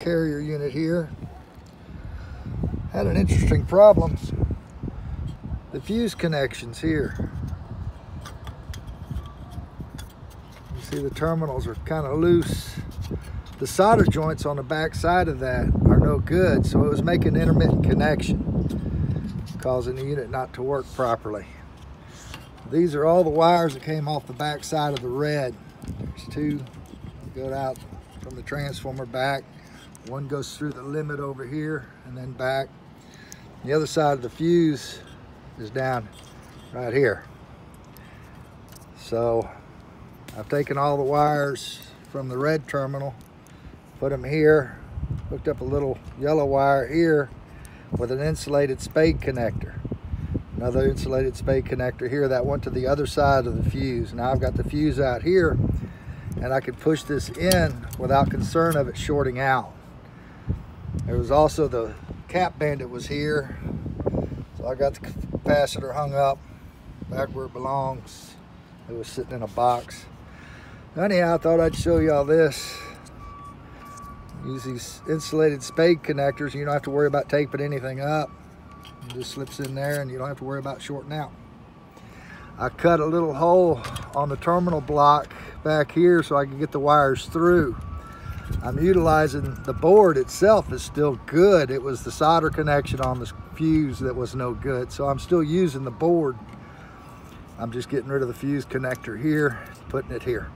carrier unit here. Had an interesting problem. The fuse connections here. You see the terminals are kind of loose. The solder joints on the back side of that are no good, so it was making intermittent connection, causing the unit not to work properly. These are all the wires that came off the back side of the red. There's two go out from the transformer back. One goes through the limit over here and then back. The other side of the fuse is down right here. So I've taken all the wires from the red terminal, put them here, hooked up a little yellow wire here with an insulated spade connector. Another insulated spade connector here that went to the other side of the fuse. Now I've got the fuse out here and I can push this in without concern of it shorting out. There was also the cap bandit was here. So I got the capacitor hung up back where it belongs. It was sitting in a box. Anyhow, I thought I'd show y'all this. Use these insulated spade connectors. You don't have to worry about taping anything up. It just slips in there and you don't have to worry about shorting out. I cut a little hole on the terminal block back here so I can get the wires through. I'm utilizing the board itself is still good. It was the solder connection on the fuse that was no good. So I'm still using the board. I'm just getting rid of the fuse connector here, putting it here.